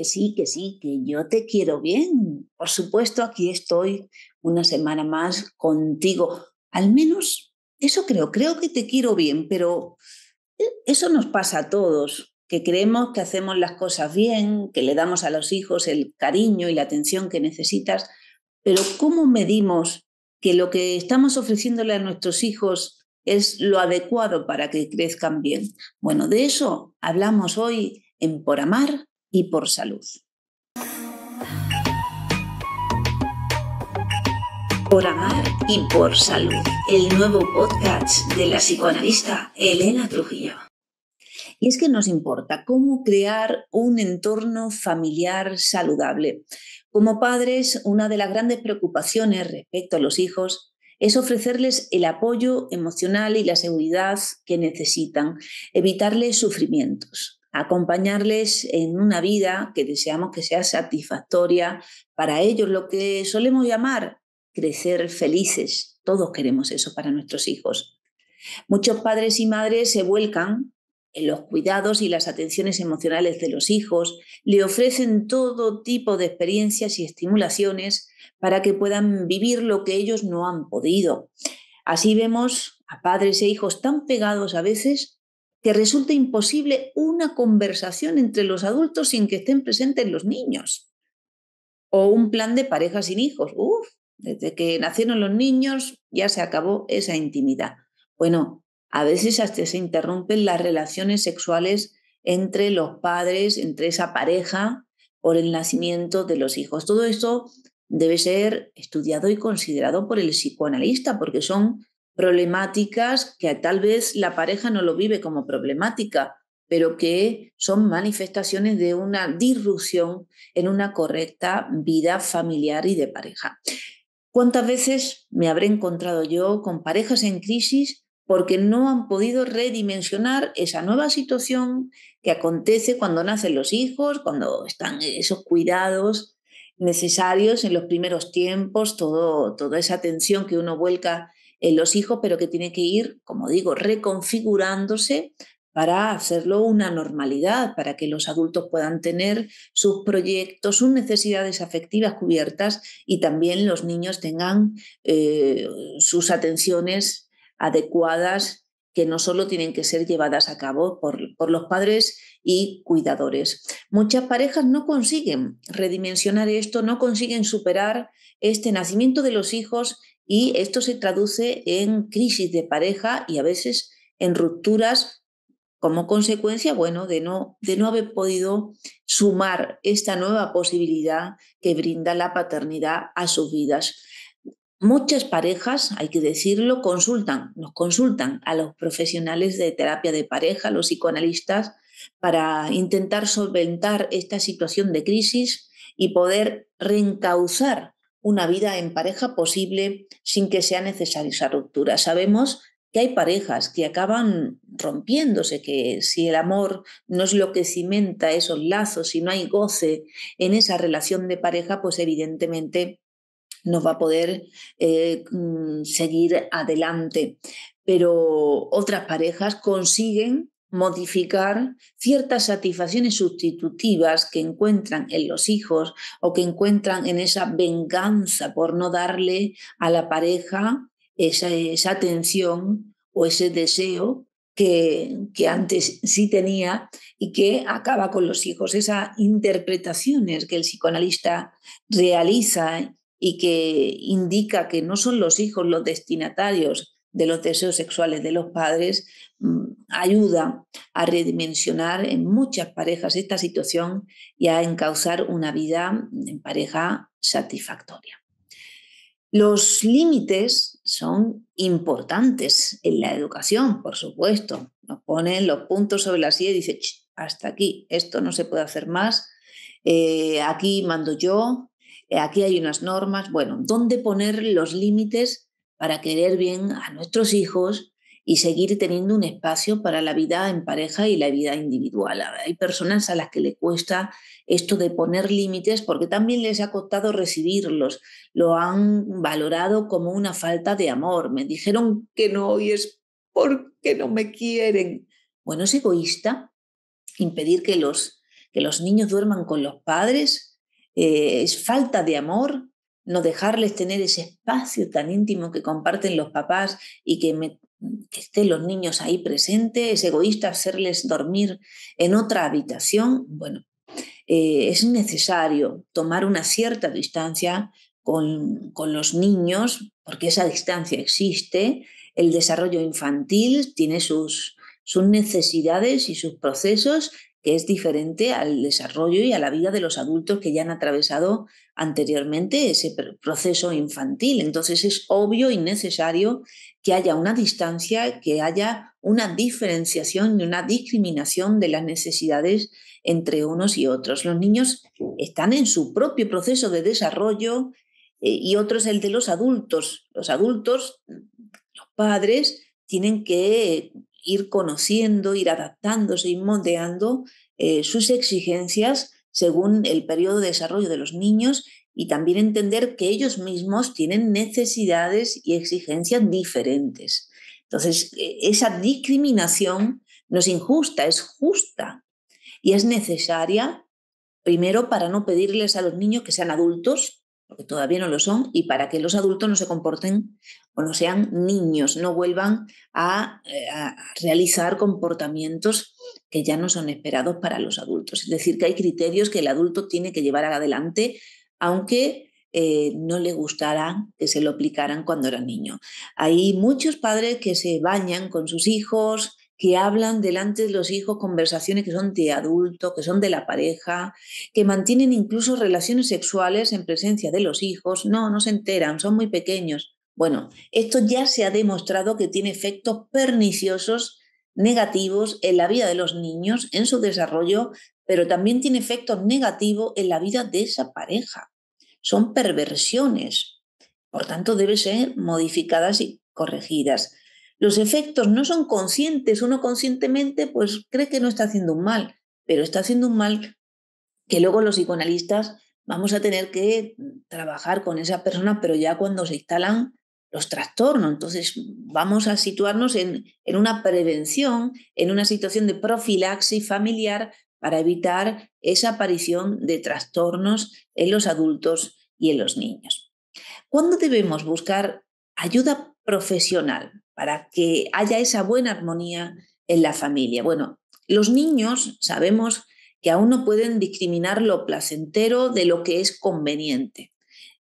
que sí, que sí, que yo te quiero bien. Por supuesto, aquí estoy una semana más contigo. Al menos eso creo, creo que te quiero bien, pero eh, eso nos pasa a todos, que creemos que hacemos las cosas bien, que le damos a los hijos el cariño y la atención que necesitas, pero ¿cómo medimos que lo que estamos ofreciéndole a nuestros hijos es lo adecuado para que crezcan bien. Bueno, de eso hablamos hoy en Por Amar y por Salud. Por Amar y por Salud, el nuevo podcast de la psicoanalista Elena Trujillo. Y es que nos importa cómo crear un entorno familiar saludable. Como padres, una de las grandes preocupaciones respecto a los hijos es ofrecerles el apoyo emocional y la seguridad que necesitan, evitarles sufrimientos, acompañarles en una vida que deseamos que sea satisfactoria para ellos, lo que solemos llamar crecer felices. Todos queremos eso para nuestros hijos. Muchos padres y madres se vuelcan en los cuidados y las atenciones emocionales de los hijos, le ofrecen todo tipo de experiencias y estimulaciones para que puedan vivir lo que ellos no han podido. Así vemos a padres e hijos tan pegados a veces que resulta imposible una conversación entre los adultos sin que estén presentes los niños. O un plan de pareja sin hijos. Uf, desde que nacieron los niños ya se acabó esa intimidad. Bueno, a veces hasta se interrumpen las relaciones sexuales entre los padres, entre esa pareja, por el nacimiento de los hijos. Todo esto debe ser estudiado y considerado por el psicoanalista, porque son problemáticas que tal vez la pareja no lo vive como problemática, pero que son manifestaciones de una disrupción en una correcta vida familiar y de pareja. ¿Cuántas veces me habré encontrado yo con parejas en crisis porque no han podido redimensionar esa nueva situación que acontece cuando nacen los hijos, cuando están esos cuidados necesarios en los primeros tiempos, todo, toda esa atención que uno vuelca en los hijos, pero que tiene que ir, como digo, reconfigurándose para hacerlo una normalidad, para que los adultos puedan tener sus proyectos, sus necesidades afectivas cubiertas y también los niños tengan eh, sus atenciones adecuadas que no solo tienen que ser llevadas a cabo por, por los padres y cuidadores. Muchas parejas no consiguen redimensionar esto, no consiguen superar este nacimiento de los hijos y esto se traduce en crisis de pareja y a veces en rupturas como consecuencia, bueno, de no, de no haber podido sumar esta nueva posibilidad que brinda la paternidad a sus vidas. Muchas parejas, hay que decirlo, consultan, nos consultan a los profesionales de terapia de pareja, los psicoanalistas, para intentar solventar esta situación de crisis y poder reencauzar una vida en pareja posible sin que sea necesaria esa ruptura. Sabemos que hay parejas que acaban rompiéndose, que si el amor no es lo que cimenta esos lazos, si no hay goce en esa relación de pareja, pues evidentemente no va a poder eh, mm, seguir adelante. Pero otras parejas consiguen modificar ciertas satisfacciones sustitutivas que encuentran en los hijos o que encuentran en esa venganza por no darle a la pareja esa, esa atención o ese deseo que, que, antes sí tenía y que acaba con los hijos. Esas interpretaciones que el psicoanalista realiza y que indica que no son los hijos los destinatarios de los deseos sexuales de los padres, ayuda a redimensionar en muchas parejas esta situación y a encauzar una vida en pareja satisfactoria. Los límites son importantes en la educación, por supuesto. Nos ponen los puntos sobre la silla y dice, hasta aquí, esto no se puede hacer más, eh, aquí mando yo, eh, aquí hay unas normas, bueno, ¿dónde poner los límites para querer bien a nuestros hijos y seguir teniendo un espacio para la vida en pareja y la vida individual? Hay personas a las que le cuesta esto de poner límites porque también les ha costado recibirlos, lo han valorado como una falta de amor, me dijeron que no y es porque no me quieren. Bueno, es egoísta impedir que los que los niños duerman con los padres, eh, es falta de amor, no dejarles tener ese espacio tan íntimo que comparten los papás y que, estén los niños ahí presentes, es egoísta hacerles dormir en otra habitación. Bueno, eh, es necesario tomar una cierta distancia con, con los niños, porque esa distancia existe, el desarrollo infantil tiene sus, sus necesidades y sus procesos que es diferente al desarrollo y a la vida de los adultos que ya han atravesado anteriormente ese proceso infantil. Entonces es obvio y necesario que haya una distancia, que haya una diferenciación y una discriminación de las necesidades entre unos y otros. Los niños están en su propio proceso de desarrollo eh, y otros el de los adultos. Los adultos, los padres, tienen que ir conociendo, ir adaptándose, y moldeando eh, sus exigencias según el periodo de desarrollo de los niños y también entender que ellos mismos tienen necesidades y exigencias diferentes. Entonces, e, esa discriminación no es injusta, es justa y es necesaria, primero, para no pedirles a los niños que sean adultos, porque todavía no lo son, y para que los adultos no se comporten o no sean niños, no vuelvan a, eh, realizar comportamientos que ya no son esperados para los adultos. Es decir, que hay criterios que el adulto tiene que llevar adelante, aunque eh, no le gustara que se lo aplicaran cuando era niño. Hay muchos padres que se bañan con sus hijos, que hablan delante de los hijos conversaciones que son de adulto, que son de la pareja, que mantienen incluso relaciones sexuales en presencia de los hijos. No, no se enteran, son muy pequeños. Bueno, esto ya se ha demostrado que tiene efectos perniciosos negativos en la vida de los niños, en su desarrollo, pero también tiene efectos negativos en la vida de esa pareja. Son perversiones. Por tanto, deben ser modificadas y corregidas los efectos no son conscientes, uno conscientemente pues cree que no está haciendo un mal, pero está haciendo un mal que luego los psicoanalistas vamos a tener que trabajar con esa persona, pero ya cuando se instalan los trastornos. Entonces vamos a situarnos en, en una prevención, en una situación de profilaxis familiar para evitar esa aparición de trastornos en los adultos y en los niños. ¿Cuándo debemos buscar ayuda profesional? Para que haya esa buena armonía en la familia. Bueno, los niños sabemos que aún no pueden discriminar lo placentero de lo que es conveniente,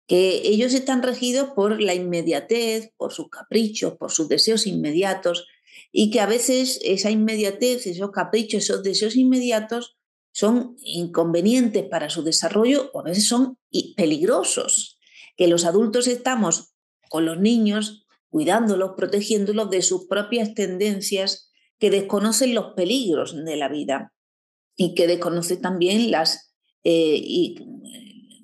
que ellos están regidos por la inmediatez, por sus caprichos, por sus deseos inmediatos, y que a veces esa inmediatez, esos caprichos, esos deseos inmediatos son inconvenientes para su desarrollo o a veces son peligrosos, que los adultos estamos con los niños cuidándolos, protegiéndolos de sus propias tendencias que desconocen los peligros de la vida y que desconocen también las... Eh, y,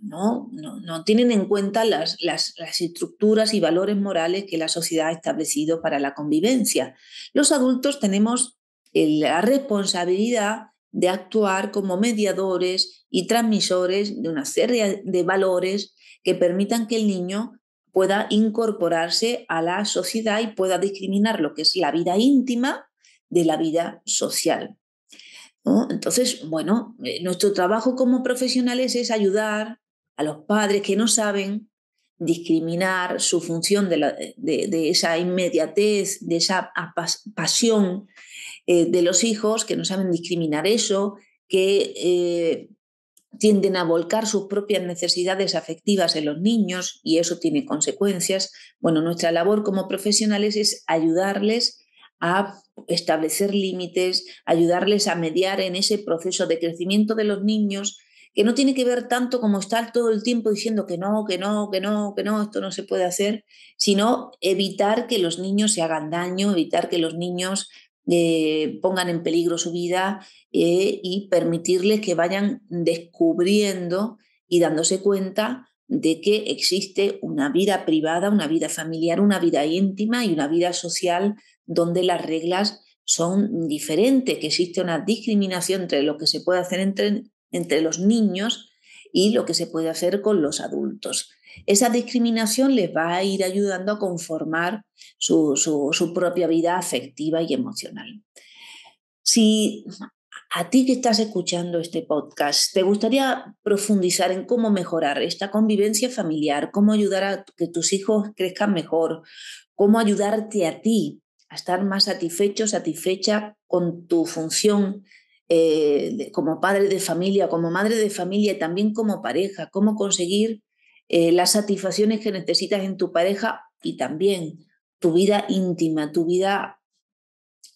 no, no, tienen en cuenta las, las, estructuras y valores morales que la sociedad ha establecido para la convivencia. Los adultos tenemos la responsabilidad de actuar como mediadores y transmisores de una serie de valores que permitan que el niño pueda incorporarse a la sociedad y pueda discriminar lo que es la vida íntima de la vida social. Entonces, bueno, eh, nuestro trabajo como profesionales es ayudar a los padres que no saben discriminar su función de, esa inmediatez, de esa pasión eh, de los hijos, que no saben discriminar eso, que eh, tienden a volcar sus propias necesidades afectivas en los niños y eso tiene consecuencias. Bueno, nuestra labor como profesionales es ayudarles a establecer límites, ayudarles a mediar en ese proceso de crecimiento de los niños, que no tiene que ver tanto como estar todo el tiempo diciendo que no, que no, que no, que no, esto no se puede hacer, sino evitar que los niños se hagan daño, evitar que los niños eh, pongan en peligro su vida eh, y permitirles que vayan descubriendo y dándose cuenta de que existe una vida privada, una vida familiar, una vida íntima y una vida social donde las reglas son diferentes, que existe una discriminación entre lo que se puede hacer entre, entre los niños y lo que se puede hacer con los adultos. Esa discriminación les va a ir ayudando a conformar su, propia vida afectiva y emocional. Si a ti que estás escuchando este podcast, ¿te gustaría profundizar en cómo mejorar esta convivencia familiar, cómo ayudar a que tus hijos crezcan mejor, cómo ayudarte a ti a estar más satisfecho, satisfecha con tu función eh, como padre de familia, como madre de familia y también como pareja, cómo conseguir eh, las satisfacciones que necesitas en tu pareja y también tu vida íntima, tu vida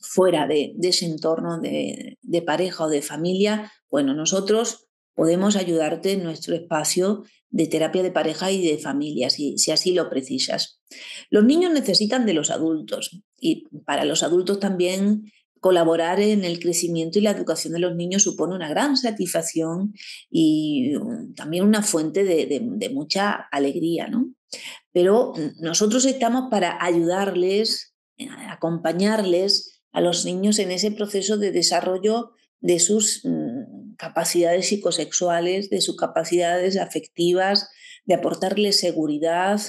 fuera de, ese entorno de, pareja o de familia, bueno, nosotros podemos ayudarte en nuestro espacio de terapia de pareja y de familia, si, si, así lo precisas. Los niños necesitan de los adultos y para los adultos también colaborar en el crecimiento y la educación de los niños supone una gran satisfacción y también una fuente de, mucha alegría, ¿no? Pero nosotros estamos para ayudarles, acompañarles a los niños en ese proceso de desarrollo de sus mm, capacidades psicosexuales, de sus capacidades afectivas, de aportarles seguridad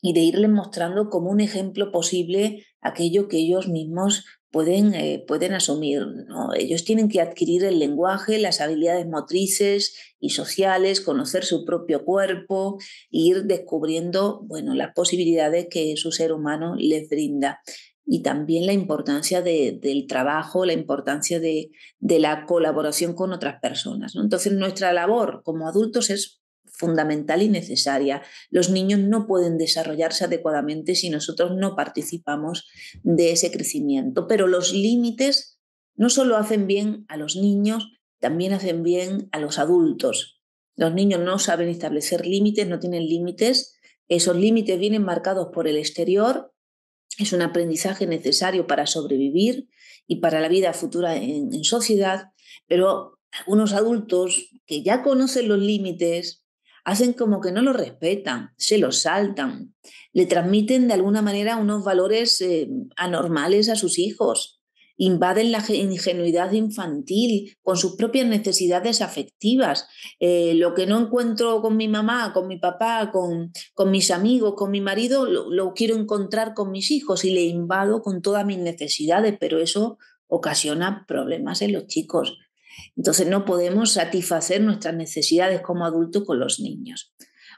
y de irles mostrando como un ejemplo posible aquello que ellos mismos pueden, eh, pueden asumir. Ellos tienen que adquirir el lenguaje, las habilidades motrices y sociales, conocer su propio cuerpo e ir descubriendo bueno, las posibilidades que su ser humano les brinda y también la importancia del trabajo, la importancia de, la colaboración con otras personas. Entonces, nuestra labor como adultos es fundamental y necesaria. Los niños no pueden desarrollarse adecuadamente si nosotros no participamos de ese crecimiento, pero los límites no solo hacen bien a los niños, también hacen bien a los adultos. Los niños no saben establecer límites, no tienen límites. Esos límites vienen marcados por el exterior es un aprendizaje necesario para sobrevivir y para la vida futura en, sociedad, pero algunos adultos que ya conocen los límites hacen como que no los respetan, se los saltan, le transmiten de alguna manera unos valores eh, anormales a sus hijos invaden la ingenuidad infantil con sus propias necesidades afectivas. Eh, lo que no encuentro con mi mamá, con mi papá, con, con mis amigos, con mi marido, lo, lo, quiero encontrar con mis hijos y le invado con todas mis necesidades, pero eso ocasiona problemas en los chicos. Entonces no podemos satisfacer nuestras necesidades como adultos con los niños.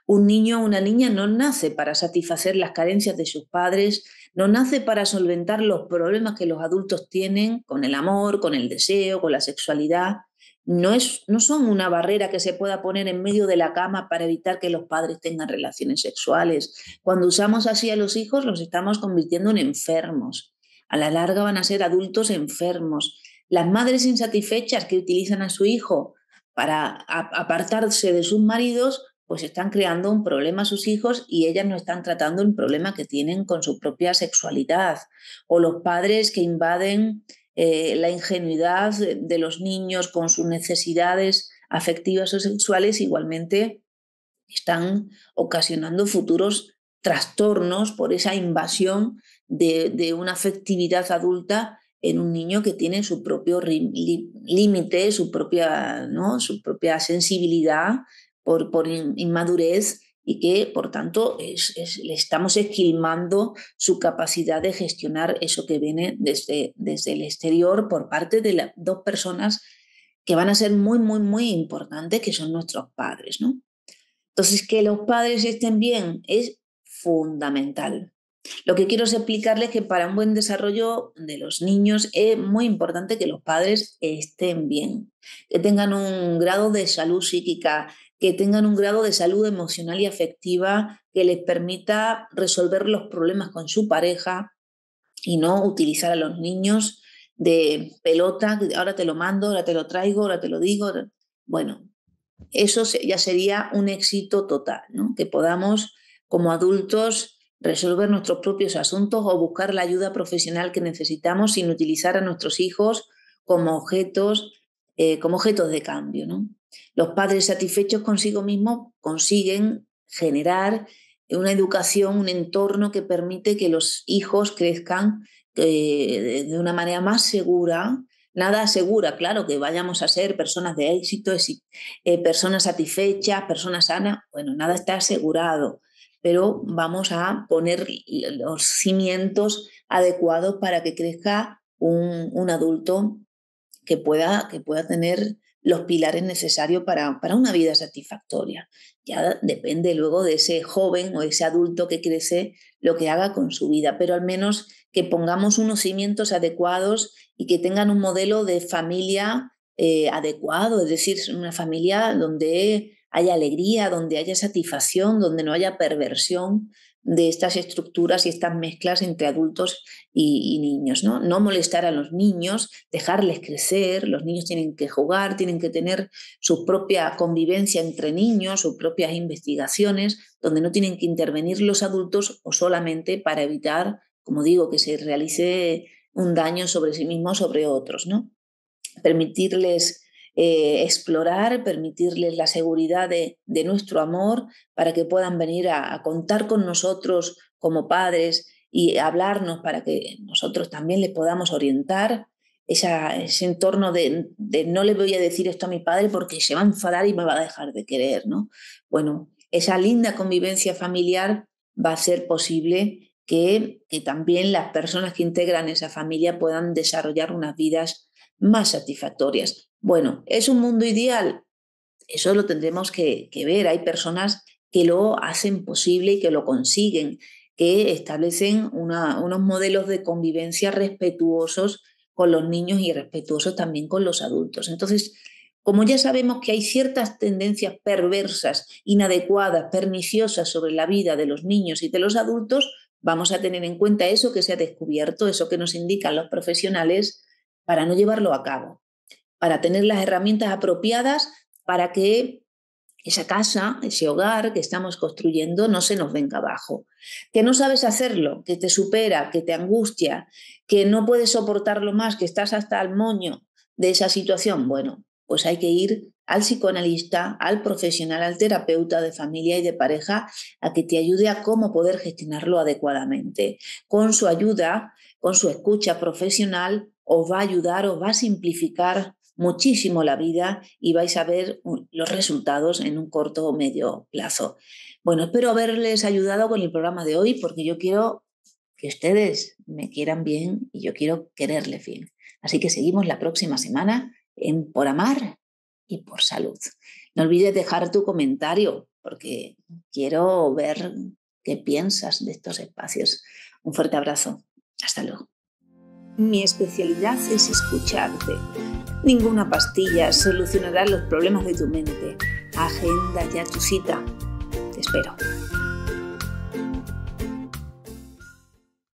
Un niño o una niña no nace para satisfacer las carencias de sus padres, no nace para solventar los problemas que los adultos tienen con el amor, con el deseo, con la sexualidad. No, es, no son una barrera que se pueda poner en medio de la cama para evitar que los padres tengan relaciones sexuales. Cuando usamos así a los hijos, los estamos convirtiendo en enfermos. A la larga van a ser adultos enfermos. Las madres insatisfechas que utilizan a su hijo para apartarse de sus maridos pues están creando un problema a sus hijos y ellas no están tratando el problema que tienen con su propia sexualidad. O los padres que invaden eh, la ingenuidad de los niños con sus necesidades afectivas o sexuales igualmente están ocasionando futuros trastornos por esa invasión de, una afectividad adulta en un niño que tiene su propio límite, su propia, ¿no? su propia sensibilidad por, inmadurez y que, por tanto, le estamos esquilmando su capacidad de gestionar eso que viene desde, desde el exterior por parte de las dos personas que van a ser muy, muy, muy importantes, que son nuestros padres. ¿no? Entonces, que los padres estén bien es fundamental. Lo que quiero es explicarles que para un buen desarrollo de los niños es muy importante que los padres estén bien, que tengan un grado de salud psíquica que tengan un grado de salud emocional y afectiva que les permita resolver los problemas con su pareja y no utilizar a los niños de pelota, ahora te lo mando, ahora te lo traigo, ahora te lo digo. Bueno, eso ya sería un éxito total, ¿no? que podamos como adultos resolver nuestros propios asuntos o buscar la ayuda profesional que necesitamos sin utilizar a nuestros hijos como objetos, eh, como objetos de cambio. Los padres satisfechos consigo mismos consiguen generar una educación, un entorno que permite que los hijos crezcan eh, de una manera más segura. Nada asegura, claro, que vayamos a ser personas de éxito, eh, personas satisfechas, personas sanas. Bueno, nada está asegurado, pero vamos a poner los cimientos adecuados para que crezca un, un adulto que pueda, que pueda tener los pilares necesarios para, para una vida satisfactoria. Ya depende luego de ese joven o ese adulto que crece lo que haga con su vida, pero al menos que pongamos unos cimientos adecuados y que tengan un modelo de familia eh, adecuado, es decir, una familia donde haya alegría, donde haya satisfacción, donde no haya perversión de estas estructuras y estas mezclas entre adultos y, niños. ¿no? no molestar a los niños, dejarles crecer, los niños tienen que jugar, tienen que tener su propia convivencia entre niños, sus propias investigaciones, donde no tienen que intervenir los adultos o solamente para evitar, como digo, que se realice un daño sobre sí mismos, sobre otros. ¿no? Permitirles eh, explorar, permitirles la seguridad de, nuestro amor para que puedan venir a, contar con nosotros como padres y hablarnos para que nosotros también les podamos orientar. ese entorno de, no le voy a decir esto a mi padre porque se va a enfadar y me va a dejar de querer, ¿no? Bueno, esa linda convivencia familiar va a ser posible que también las personas que integran esa familia puedan desarrollar unas vidas más satisfactorias. Bueno, ¿es un mundo ideal? Eso lo tendremos que, ver. Hay personas que lo hacen posible y que lo consiguen, que establecen unos modelos de convivencia respetuosos con los niños y respetuosos también con los adultos. Entonces, como ya sabemos que hay ciertas tendencias perversas, inadecuadas, perniciosas sobre la vida de los niños y de los adultos, vamos a tener en cuenta eso que se ha descubierto, eso que nos indican los profesionales para no llevarlo a cabo, para tener las herramientas apropiadas para que esa casa, ese hogar que estamos construyendo no se nos venga abajo. Que no sabes hacerlo, que te supera, que te angustia, que no puedes soportarlo más, que estás hasta el moño de esa situación. Bueno, pues hay que ir al psicoanalista, al profesional, al terapeuta de familia y de pareja a que te ayude a cómo poder gestionarlo adecuadamente. Con su ayuda, con su escucha profesional, os va a ayudar, os va a simplificar muchísimo la vida y vais a ver los resultados en un corto o medio plazo. Bueno, espero haberles ayudado con el programa de hoy porque yo quiero que ustedes me quieran bien y yo quiero quererles bien. Así que seguimos la próxima semana en Por Amar y por Salud. No olvides dejar tu comentario porque quiero ver qué piensas de estos espacios. Un fuerte abrazo. Hasta luego. Mi especialidad es escucharte. Ninguna pastilla solucionará los problemas de tu mente. Agenda ya tu cita. Te espero.